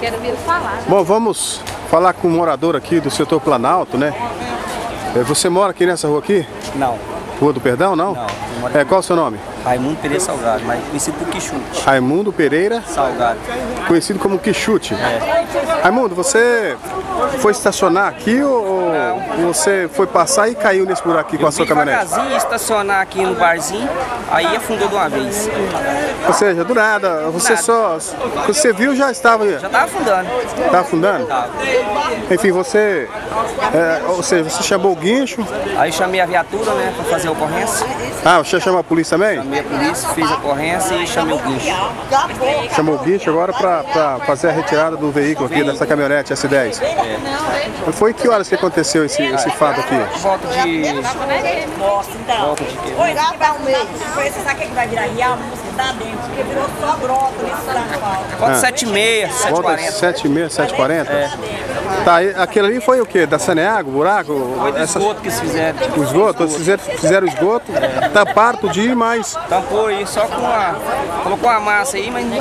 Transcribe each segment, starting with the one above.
Quero ver falar. Bom, vamos falar com um morador aqui do setor Planalto, né? É, Você mora aqui nessa rua aqui? Não, Rua do Perdão, não? Não, É, qual o seu nome? Raimundo Pereira Salgado, mas conhecido por Quixute. Raimundo Pereira, Salgado. conhecido como Quixute. Raimundo, você foi estacionar aqui ou ou você foi passar e caiu nesse buraco aqui com a sua caminhonete? devagarzinho, estacionar aqui no barzinho, aí afundou de uma vez. Ou seja, do nada, você Nada. só. Você viu já estava. Já tava afundando. Tá afundando? Tava. Enfim, você. é, ou seja, você chamou o guincho. Aí chamei a viatura, né, pra fazer a ocorrência. Ah, você chamou a polícia também? Chamei a polícia, fiz a ocorrência e chamei o guincho. Chamou o guincho agora para fazer a retirada do veículo aqui, dessa caminhonete S10. Foi que horas que aconteceu esse, esse fato aqui? Volta de. Nossa, então. Volta de quê? Oi, já dá um mês. Você sabe o que vai virar real? Música da dentro, porque virou só brota nesse asfalto. Volta 7h30, Volta 7h40. 7h30, 7h40? Tá, e aquele ali foi o quê? Da Saneago, buraco? Foi do Essa- esgoto que eles fizeram. O esgoto? Eles fizeram, fizeram esgoto, taparam tudinho, mas Tampou aí só com a. Colocou a massa aí, mas não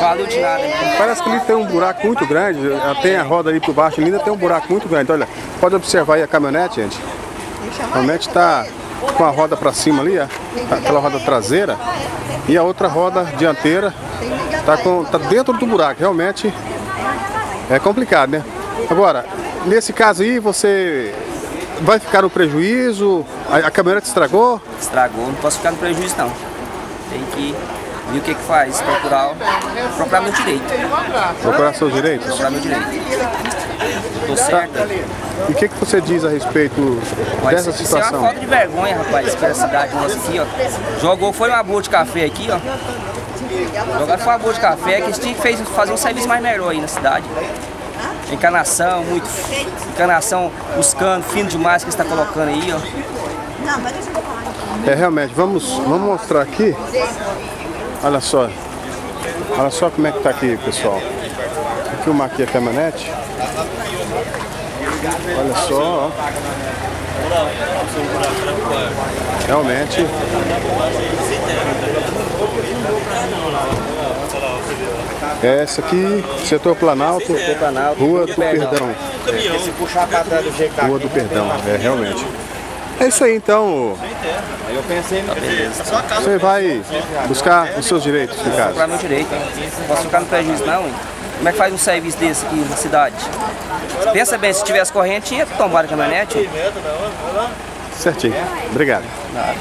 valeu de nada. parece que ali tem um buraco muito grande. Tem a roda ali por baixo, ainda tem um buraco muito grande. Olha, pode observar aí a caminhonete, gente. Caminhonete está com a roda para cima ali, aquela roda traseira, e a outra roda dianteira está tá dentro do buraco. Realmente é complicado, né? Agora, nesse caso aí, você vai ficar no prejuízo? A, a caminhonete estragou? Estragou, não posso ficar no prejuízo não. Tem que ver o que que faz, procurar, procurar meu direito. Procurar seus direitos? Procurar meu direito. Tô certo. E o que, que você diz a respeito Mas dessa isso é uma situação? falta de vergonha, rapaz, pela cidade nossa aqui, ó. Jogou, foi uma boa de café aqui, ó. Jogaram foi uma boa de café, que eles tinham que fez- fazer um serviço mais melhor aí na cidade. Encanação, muito. Encanação, os canos finos demais que eles estão colocando aí, ó. Não. É, realmente, vamos, vamos mostrar aqui. Olha só. Olha só como é que tá aqui, pessoal. Vou filmar aqui a caminhonete. Olha só, ó. Realmente. É essa aqui, setor Planalto, Planalto, Rua do Perdão. GK. Rua do Perdão, é realmente. É isso aí então. Eu pensei no Você vai buscar os seus direitos no caso. procurar meu direito. Posso ficar no prejuízo não, hein? Como é que faz um serviço desse aqui na cidade? Pensa bem, se tivesse corrente, tinha que tomar a caminhonete. Certinho. Obrigado. Nada.